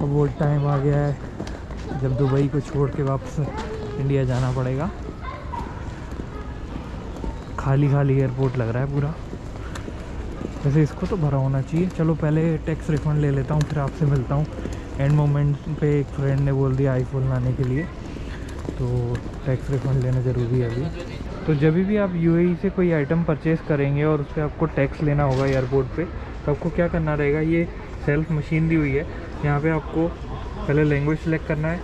अब वो टाइम आ गया है, जब दुबई को छोड़ के वापस इंडिया जाना पड़ेगा। खाली खाली एयरपोर्ट लग रहा है पूरा। वैसे इसको तो भरा होना चाहिए। चलो पहले टैक्स रिफंड ले लेता हूँ, फिर आपसे मिलता हूँ। एंड मोमेंट पे एक फ्रेंड ने बोल दिया आईफोन लाने के लिए। तो टैक्स रिफंड लेना ज़रूरी है अभी। तो जब भी आप यू से कोई आइटम परचेज़ करेंगे और उस पर आपको टैक्स लेना होगा एयरपोर्ट पे तो आपको क्या करना रहेगा? ये सेल्फ मशीन दी हुई है। यहाँ पे आपको पहले लैंग्वेज सेलेक्ट करना है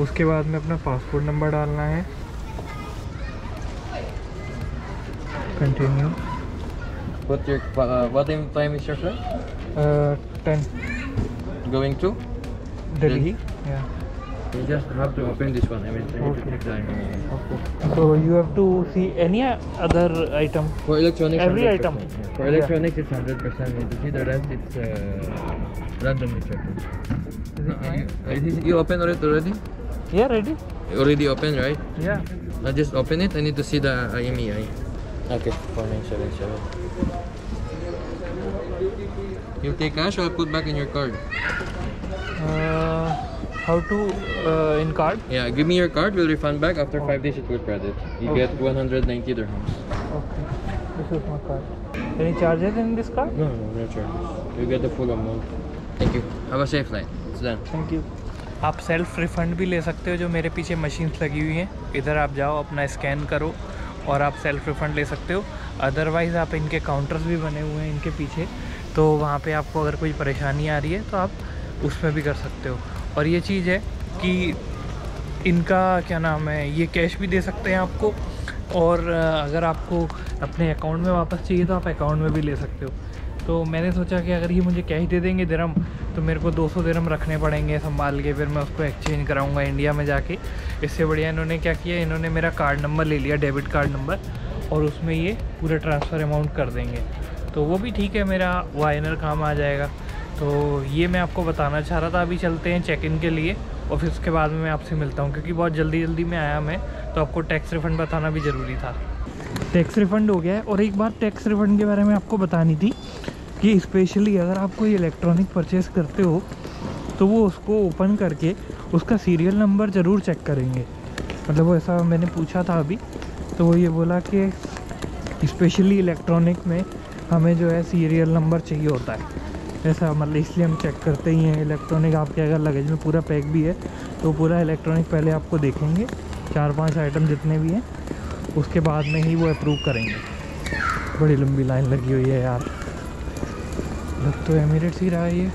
उसके बाद में अपना पासपोर्ट नंबर डालना है। Continue What your uh, what time time is your flight? Ten Going to? Delhi You just have to open this one. I mean, I need to Okay. So you have to see any other item. For electronics, Every 100%, item. yeah. For Yeah. electronics, it's hundred percent. You see the rest, it's uh, randomly checked. Is No, it are you, you, you open it already? Yeah, ready? You already open, right? Yeah. Now just open it. I need to see the IMEI. Okay, four nine seven seven. You take cash or I'll put back in your card. Uh, how to uh, in card? Yeah, give me your card. We'll refund back after oh. five days. It will credit. You Okay. get 190 dirhams. Okay. This is my card. Any charges in this card? No, no, no charges. You get the full amount. Thank you. Have a safe flight. It's done. Thank you आप self refund भी ले सकते हो जो मेरे पीछे machines लगी हुई हैं इधर आप जाओ अपना स्कैन करो और आप सेल्फ रिफंड ले सकते हो अदरवाइज़ आप इनके काउंटर्स भी बने हुए हैं इनके पीछे तो वहाँ पे आपको अगर कोई परेशानी आ रही है तो आप उसमें भी कर सकते हो और ये चीज़ है कि इनका, क्या नाम है, ये कैश भी दे सकते हैं आपको और अगर आपको अपने अकाउंट में वापस चाहिए तो आप अकाउंट में भी ले सकते हो। तो मैंने सोचा कि अगर ये मुझे कैश दे देंगे दिरम तो मेरे को 200 दिरम रखने पड़ेंगे संभाल के, फिर मैं उसको एक्सचेंज कराऊँगा इंडिया में जाके। इससे बढ़िया इन्होंने क्या किया, इन्होंने मेरा कार्ड नंबर ले लिया डेबिट कार्ड नंबर और उसमें ये पूरा ट्रांसफ़र अमाउंट कर देंगे। तो वो भी ठीक है, मेरा वाइनर काम आ जाएगा। तो ये मैं आपको बताना चाह रहा था, अभी चलते हैं चेक इन के लिए और फिर उसके बाद में मैं आपसे मिलता हूँ, क्योंकि बहुत जल्दी जल्दी में आया मैं तो आपको टैक्स रिफ़ंड बताना भी ज़रूरी था। टैक्स रिफ़ंड हो गया है और एक बार टैक्स रिफ़ंड के बारे में आपको बतानी थी कि स्पेशली अगर आप कोई इलेक्ट्रॉनिक परचेस करते हो तो वो उसको ओपन करके उसका सीरियल नंबर ज़रूर चेक करेंगे। मतलब वो ऐसा मैंने पूछा था अभी तो वो ये बोला कि स्पेशली इलेक्ट्रॉनिक में हमें जो है सीरियल नंबर चाहिए होता है। ऐसा मतलब इसलिए हम चेक करते ही हैं इलेक्ट्रॉनिक आपके अगर लगेज में पूरा पैक भी है तो पूरा इलेक्ट्रॉनिक पहले आपको देखेंगे, चार पाँच आइटम जितने भी हैं, उसके बाद में ही वो अप्रूव करेंगे। बड़ी लंबी लाइन लगी हुई है यार। लग तो एमिरेट्स ही रहा है ये।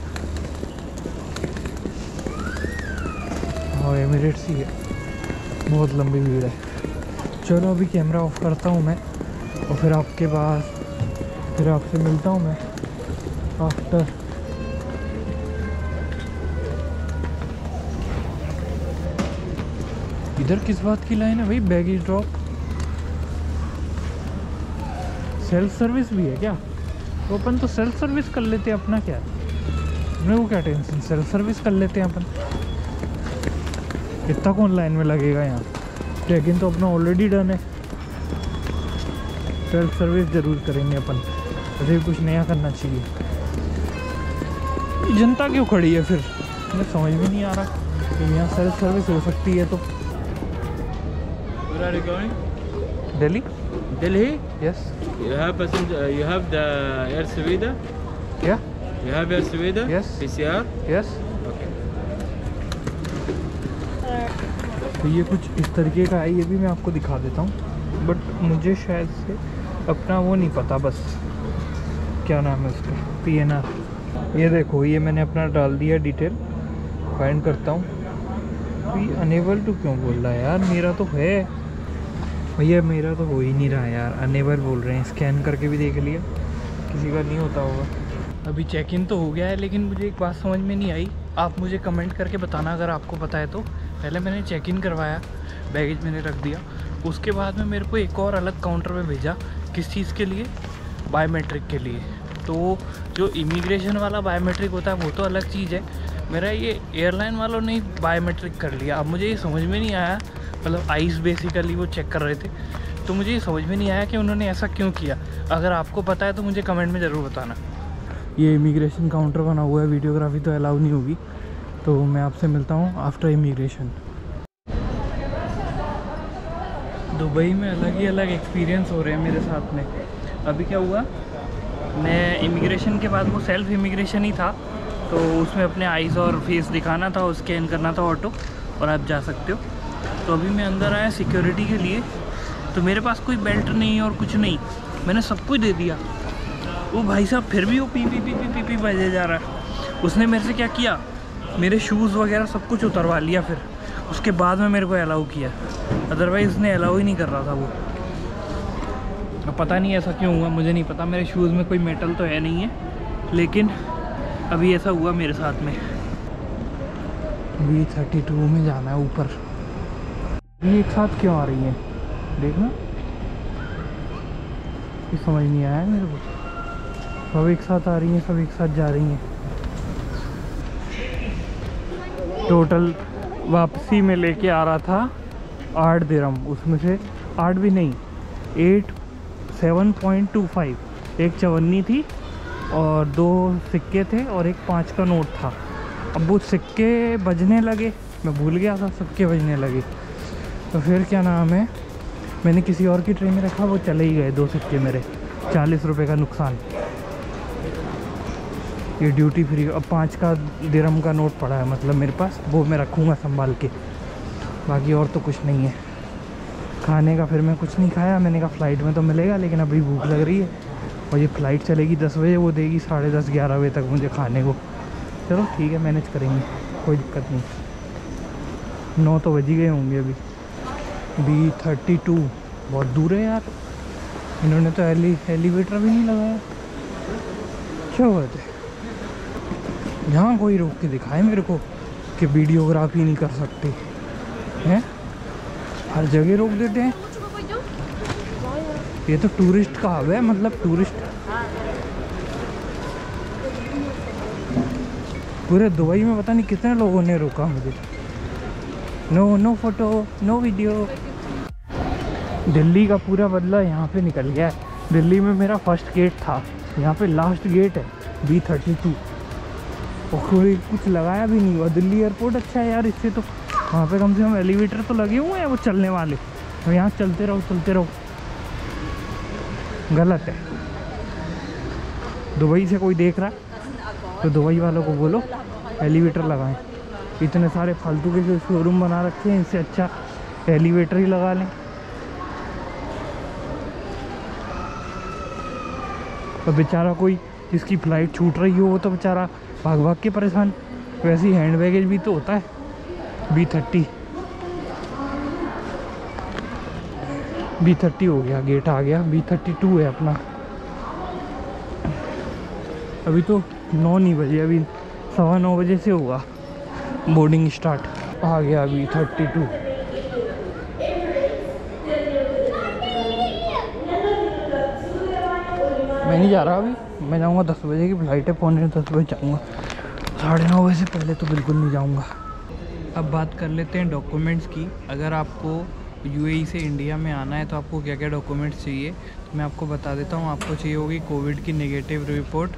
हाँ एमिरेट्स ही है। बहुत लंबी भीड़ है। चलो अभी कैमरा ऑफ़ करता हूँ मैं, और फिर आपके पास फिर आपसे मिलता हूँ मैं आफ्टर इधर किस बात की लाइन है भाई? बैगेज ड्रॉप सेल्फ सर्विस भी है क्या? तो अपन तो सेल्फ सर्विस कर लेते हैं अपना क्या? अपने को क्या टेंशन सेल्फ सर्विस कर लेते हैं अपन। इतना कौन लाइन में लगेगा यहाँ? चेक तो अपना ऑलरेडी डन है। सेल्फ सर्विस ज़रूर करेंगे अपन। भी कुछ नया करना चाहिए। जनता क्यों खड़ी है फिर? मुझे समझ में नहीं आ रहा कि यहाँ सेल्फ सर्विस हो सकती है तो। Where are you going? Delhi Delhi. Yes You have passenger. Uh, you have the Air Sweden. क्या You have Air Sweden. Yes. PCR. Okay. तो ये कुछ इस तरीके का है ये भी मैं आपको दिखा देता हूँ बट मुझे शायद से अपना वो नहीं पता बस क्या नाम है उसका पी एन आर ये देखो ये मैंने अपना डाल दिया डिटेल फाइंड करता हूँ अनेबल टू क्यों बोल रहा है यार मेरा तो है भैया, मेरा तो हो ही नहीं रहा यार। अनेबल बोल रहे हैं। स्कैन करके भी देख लिया। किसी का नहीं होता होगा। अभी चेक इन तो हो गया है, लेकिन मुझे एक बात समझ में नहीं आई। आप मुझे कमेंट करके बताना अगर आपको पता है तो। पहले मैंने चेक इन करवाया बैगेज मैंने रख दिया। उसके बाद में मेरे को एक और अलग काउंटर पे भेजा, किस चीज़ के लिए? बायोमेट्रिक के लिए। तो जो इमिग्रेशन वाला बायोमेट्रिक होता है, वो तो अलग चीज़ है। मेरा ये एयरलाइन वालों ने बायोमेट्रिक कर लिया। अब मुझे ये समझ में नहीं आया मतलब आइस बेसिकली वो चेक कर रहे थे। तो मुझे ये समझ में नहीं आया कि उन्होंने ऐसा क्यों किया। अगर आपको पता है तो मुझे कमेंट में ज़रूर बताना। ये इमिग्रेशन काउंटर बना हुआ है वीडियोग्राफी तो अलाउ नहीं होगी। तो मैं आपसे मिलता हूँ आफ्टर इमिग्रेशन दुबई में अलग ही अलग एक्सपीरियंस हो रहे हैं मेरे साथ में। अभी क्या हुआ? मैं इमिग्रेशन के बाद वो सेल्फ इमिग्रेशन ही था। तो उसमें अपने आइज़ और फेस दिखाना था और स्कैन करना था ऑटो और आप जा सकते हो। तो अभी मैं अंदर आया सिक्योरिटी के लिए। तो मेरे पास कोई बेल्ट नहीं और कुछ नहीं। मैंने सब कुछ दे दिया। वो भाई साहब फिर भी वो पी पी पी पी पी पी बजे जा रहा है। उसने मेरे से क्या किया? मेरे शूज़ वगैरह सब कुछ उतरवा लिया फिर। उसके बाद में मेरे को अलाउ किया। अदरवाइज़ उसने अलाउ ही नहीं कर रहा था वो। अब पता नहीं ऐसा क्यों हुआ, मुझे नहीं पता। मेरे शूज़ में कोई मेटल तो है नहीं है। लेकिन अभी ऐसा हुआ मेरे साथ में। वी थर्टी टू में जाना है ऊपर। ये एक साथ क्यों आ रही है? देखना। ये समझ नहीं आया मेरे को। सब एक साथ आ रही हैं, सब एक साथ जा रही हैं। टोटल वापसी में लेके आ रहा था आठ दिरम उसमें से आठ भी नहीं eight seven point two five एक चवन्नी थी और दो सिक्के थे और एक पाँच का नोट था। अब वो सिक्के बजने लगे। मैं भूल गया था, सिक्के बजने लगे। तो फिर क्या नाम है? मैंने किसी और की ट्रेन में रखा, वो चले ही गए, दो सिक्के मेरे। चालीस रुपये का नुकसान। ये ड्यूटी फ्री अब पाँच का दिरम का नोट पड़ा है मतलब मेरे पास, वो मैं रखूँगा संभाल के। बाकी और तो कुछ नहीं है। खाने का फिर मैं कुछ नहीं खाया, मैंने कहा फ़्लाइट में तो मिलेगा, लेकिन अभी भूख लग रही है। और ये फ़्लाइट चलेगी दस बजे, वो देगी साढ़े दस, ग्यारह बजे तक मुझे खाने को। चलो ठीक है मैनेज करेंगे, कोई दिक्कत नहीं। नौ तो बज ही गए होंगे अभी। बी थर्टी टू बहुत दूर है यार। इन्होंने तो एली एलिवेटर भी नहीं लगाया। क्या बात है? यहाँ कोई रोक के दिखाए मेरे को कि वीडियोग्राफी नहीं कर सकते। हैं? हर जगह रोक देते हैं। ये तो टूरिस्ट का हब है मतलब टूरिस्ट पूरे दुबई में पता नहीं कितने लोगों ने रोका मुझे। No no photo no video Delhi का पूरा बदला यहाँ पे निकल गया है। दिल्ली में मेरा फ़र्स्ट गेट था। यहाँ पे लास्ट गेट है बी थर्टी टू और कोई कुछ लगाया भी नहीं हुआ। दिल्ली एयरपोर्ट अच्छा है यार, इससे तो वहाँ पे कम से कम एलिवेटर तो लगे हुए हैं वो चलने वाले। तो यहाँ चलते रहो चलते रहो। गलत है। दुबई से कोई देख रहा है? तो दुबई वालों को बोलो एलिवेटर लगाएँ। इतने सारे फालतू के जो शोरूम बना रखे हैं इससे अच्छा एलिवेटर ही लगा लें। और बेचारा कोई जिसकी फ़्लाइट छूट रही हो, वो तो बेचारा भाग भाग के परेशान। वैसे ही हैंड बैगेज भी तो होता है बी थर्टी बी थर्टी हो गया गेट आ गया। बी थर्टी टू है अपना। अभी तो नौ नहीं बजे, अभी सवा नौ बजे से होगा। बोर्डिंग स्टार्ट आ गया अभी थर्टी टू मैं नहीं जा रहा अभी। मैं जाऊँगा दस बजे की फ़्लाइट है, पौने दस बजे जाऊँगा। साढ़े नौ बजे से पहले तो बिल्कुल नहीं जाऊँगा। अब बात कर लेते हैं डॉक्यूमेंट्स की। अगर आपको यूएई से इंडिया में आना है तो आपको क्या क्या डॉक्यूमेंट्स चाहिए? तो मैं आपको बता देता हूँ, आपको चाहिए होगी कोविड की नेगेटिव रिपोर्ट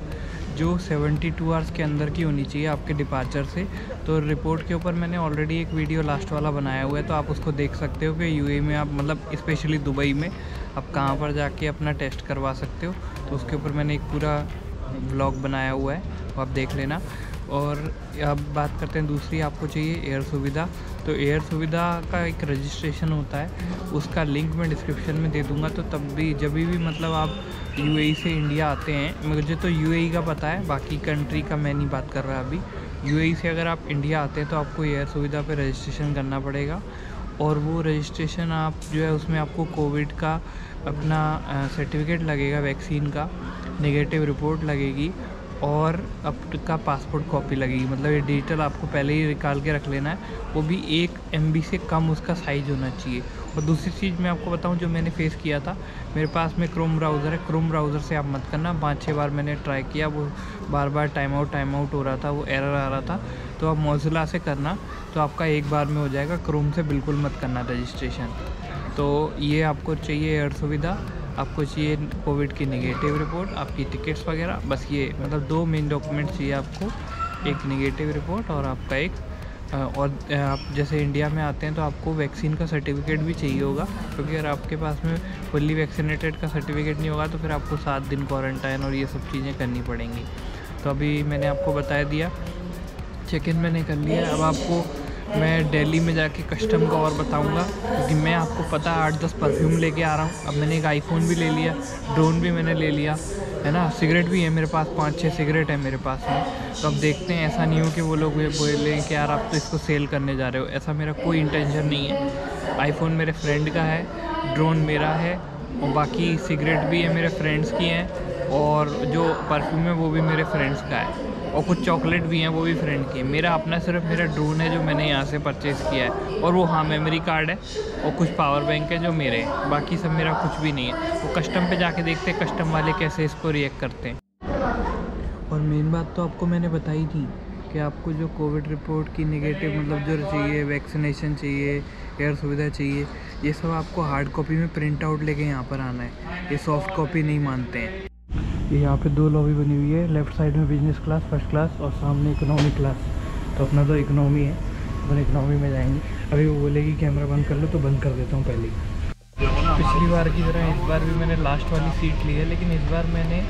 जो 72 टू आवर्स के अंदर की होनी चाहिए आपके डिपार्चर से। तो रिपोर्ट के ऊपर मैंने ऑलरेडी एक वीडियो लास्ट वाला बनाया हुआ है तो आप उसको देख सकते हो कि यूएई में आप मतलब स्पेशली दुबई में, आप कहाँ पर जाके अपना टेस्ट करवा सकते हो। तो उसके ऊपर मैंने एक पूरा ब्लॉग बनाया हुआ है वो आप देख लेना। और अब बात करते हैं दूसरी, आपको चाहिए एयर सुविधा। तो एयर सुविधा का एक रजिस्ट्रेशन होता है, उसका लिंक मैं डिस्क्रिप्शन में दे दूँगा। तो तब भी, जब भी मतलब आप यूएई से इंडिया आते हैं, मुझे तो यूएई का पता है, बाकी कंट्री का मैं नहीं बात कर रहा अभी। यूएई से अगर आप इंडिया आते हैं तो आपको एयर सुविधा पर रजिस्ट्रेशन करना पड़ेगा। और वो रजिस्ट्रेशन आप जो है, उसमें आपको कोविड का अपना सर्टिफिकेट लगेगा वैक्सीन का। नेगेटिव रिपोर्ट लगेगी। और आपका पासपोर्ट कॉपी लगेगी। मतलब ये डिजिटल आपको पहले ही निकाल के रख लेना है। वो भी एक एम से कम उसका साइज़ होना चाहिए। और दूसरी चीज़ मैं आपको बताऊँ, जो मैंने फेस किया था, मेरे पास में क्रोम ब्राउज़र है। क्रोम ब्राउज़र से आप मत करना। पाँच छः बार मैंने ट्राई किया, वो बार बार टाइम आउट टाइम आउट हो रहा था, वो एरर आ रहा था। तो आप मोजिला से करना तो आपका एक बार में हो जाएगा। क्रोम से बिल्कुल मत करना रजिस्ट्रेशन तो ये आपको चाहिए एयर सुविधा आपको चाहिए कोविड की नेगेटिव रिपोर्ट आपकी टिकट्स वगैरह, बस ये मतलब दो मेन डॉक्यूमेंट चाहिए आपको, एक नेगेटिव रिपोर्ट और आपका एक और आप जैसे इंडिया में आते हैं तो आपको वैक्सीन का सर्टिफिकेट भी चाहिए होगा, क्योंकि अगर आपके पास में फुल्ली वैक्सीनेटेड का सर्टिफिकेट नहीं होगा तो फिर आपको सात दिन क्वारंटाइन और ये सब चीज़ें करनी पड़ेंगी तो अभी मैंने आपको बता दिया चेक इन मैंने कर लिया। अब आपको मैं दिल्ली में जाके कस्टम का और बताऊँगा, क्योंकि मैं आपको पता है आठ दस परफ्यूम लेके आ रहा हूँ। अब मैंने एक आईफोन भी ले लिया ड्रोन भी मैंने ले लिया, है ना? सिगरेट भी है मेरे पास, पाँच छः सिगरेट है मेरे पास में। तो अब देखते हैं, ऐसा नहीं हो कि वो लोग बोले कि यार आप तो इसको सेल करने जा रहे हो। ऐसा मेरा कोई इंटेंशन नहीं है। आईफोन मेरे फ्रेंड का है ड्रोन मेरा है, और बाकी सिगरेट भी है मेरे फ्रेंड्स की हैं, और जो परफ्यूम है वो भी मेरे फ्रेंड्स का है। और कुछ चॉकलेट भी हैं, वो भी फ्रेंड की मेरा अपना सिर्फ़ मेरा ड्रोन है जो मैंने यहाँ से परचेज़ किया है और वो हाँ मेमोरी कार्ड है और कुछ पावर बैंक है जो मेरे हैं। बाकी सब मेरा कुछ भी नहीं है। वो कस्टम पे जाके देखते हैं कस्टम वाले कैसे इसको रिएक्ट करते हैं। और मेन बात तो आपको मैंने बताई थी कि आपको जो कोविड रिपोर्ट की नेगेटिव मतलब जो चाहिए वैक्सीनेशन चाहिए एयर सुविधा चाहिए, ये सब आपको हार्ड कॉपी में प्रिंट आउट लेके यहाँ पर आना है। ये सॉफ्ट कॉपी नहीं मानते हैं। ये यहाँ पे दो लॉबी बनी हुई है। लेफ़्ट साइड में बिज़नेस क्लास फ़र्स्ट क्लास और सामने इकोनॉमी क्लास तो अपना तो इकोनॉमी है। अपन इकोनॉमी में जाएँगे। अभी वो बोलेगी, कैमरा बंद कर लो तो बंद कर देता हूँ पहले पिछली बार की तरह इस बार भी मैंने लास्ट वाली सीट ली है, लेकिन इस बार मैंने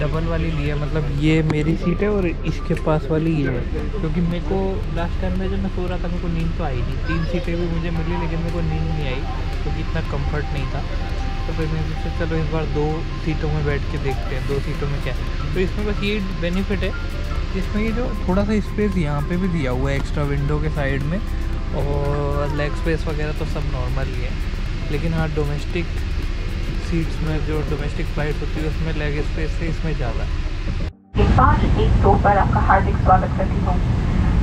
डबल वाली ली है। मतलब ये मेरी सीट है और इसके पास वाली ये है। क्योंकि मेरे को लास्ट टाइम में जब मैं सो रहा था, मेरे को नींद तो आई नहीं। तीन सीटें भी मुझे मिली, लेकिन मेरे को नींद नहीं आई, क्योंकि इतना कंफर्ट नहीं था। तो फिर मैंने सोचा, चलो इस बार दो सीटों में बैठ के देखते हैं, दो सीटों में क्या है? तो इसमें बस ये बेनिफिट है, इसमें ये जो थोड़ा सा स्पेस यहाँ पे भी दिया हुआ है एक्स्ट्रा विंडो के साइड में और लेग स्पेस वगैरह तो सब नॉर्मल ही है, लेकिन हाँ डोमेस्टिक सीट्स में जो डोमेस्टिक फ़्लाइट होती है, उसमें लेग स्पेस है इसमें ज़्यादा है।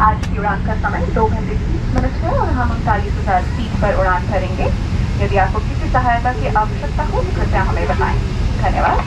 आज की उड़ान का समय दो घंटे तीस मिनट है और हम उनतालीस हज़ार फीट पर उड़ान भरेंगे। यदि आपको किसी सहायता की आवश्यकता हो तो कृपया हमें बताएँ। धन्यवाद।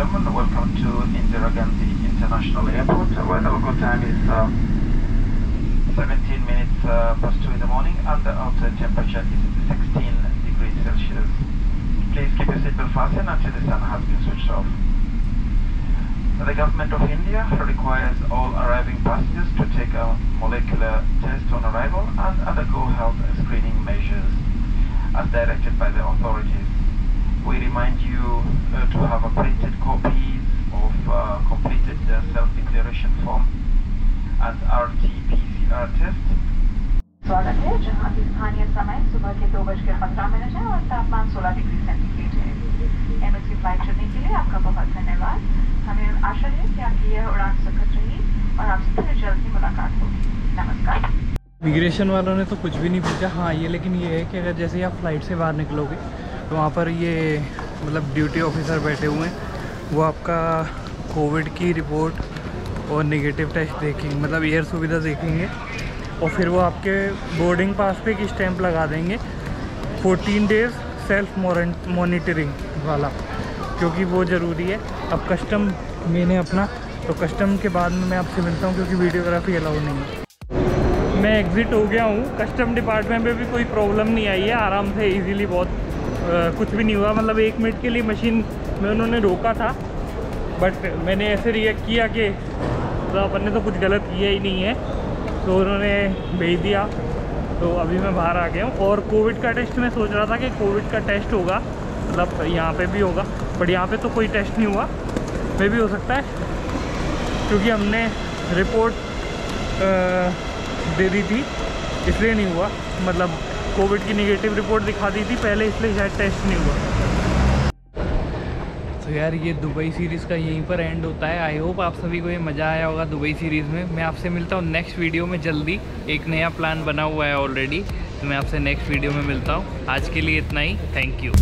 Gentlemen, welcome to Indira Gandhi International Airport, the local time is uh, 17 minutes uh, past 2 in the morning and the outside temperature is 16 degrees Celsius. Please keep your seatbelt fastened until the sun has been switched off. The government of India requires all arriving passengers to take a molecular test on arrival and undergo health screening measures as directed by the authorities. बजकर पंद्रह minute है और तापमान 16 degree centigrade है MS की flight चढ़ने के लिए आपका बहुत धन्यवाद हमें आशा है कि आपकी यह उड़ान सुखद रही और आपसे फिर जल्द ही मुलाकात होगी नमस्कार इमिग्रेशन वालों ने तो कुछ भी नहीं पूछा। हाँ ये लेकिन ये है कि अगर जैसे आप फ़्लाइट से बाहर निकलोगे तो वहाँ पर ये मतलब ड्यूटी ऑफिसर बैठे हुए हैं। वो आपका कोविड की रिपोर्ट और नेगेटिव टेस्ट देखेंगे मतलब एयर सुविधा देखेंगे। और फिर वो आपके बोर्डिंग पास पे एक स्टैंप लगा देंगे। 14 डेज़ सेल्फ मॉनिटरिंग वाला क्योंकि वो ज़रूरी है। अब कस्टम मैंने अपना तो कस्टम के बाद में मैं आपसे मिलता हूँ क्योंकि वीडियोग्राफी अलाउ नहीं है। मैं एग्ज़िट हो गया हूँ। कस्टम डिपार्टमेंट में भी कोई प्रॉब्लम नहीं आई है। आराम से इजीली बहुत अ, कुछ भी नहीं हुआ। मतलब एक मिनट के लिए मशीन में उन्होंने रोका था। बट मैंने ऐसे रिएक्ट किया कि तो अपन ने तो कुछ गलत किया ही नहीं है। तो उन्होंने भेज दिया। तो अभी मैं बाहर आ गया हूँ। और कोविड का टेस्ट मैं सोच रहा था कि कोविड का टेस्ट होगा। मतलब यहाँ पे भी होगा बट यहाँ पे तो कोई टेस्ट नहीं हुआ। मे भी हो सकता है, क्योंकि हमने रिपोर्ट दे दी थी, इसलिए नहीं हुआ। मतलब कोविड की निगेटिव रिपोर्ट दिखा दी थी, पहले इसलिए शायद टेस्ट नहीं हुआ। तो यार ये दुबई सीरीज़ का यहीं पर एंड होता है। आई होप आप सभी को ये मज़ा आया होगा दुबई सीरीज़ में। मैं आपसे मिलता हूँ नेक्स्ट वीडियो में जल्दी। एक नया प्लान बना हुआ है ऑलरेडी तो मैं आपसे नेक्स्ट वीडियो में मिलता हूँ। आज के लिए इतना ही। Thank you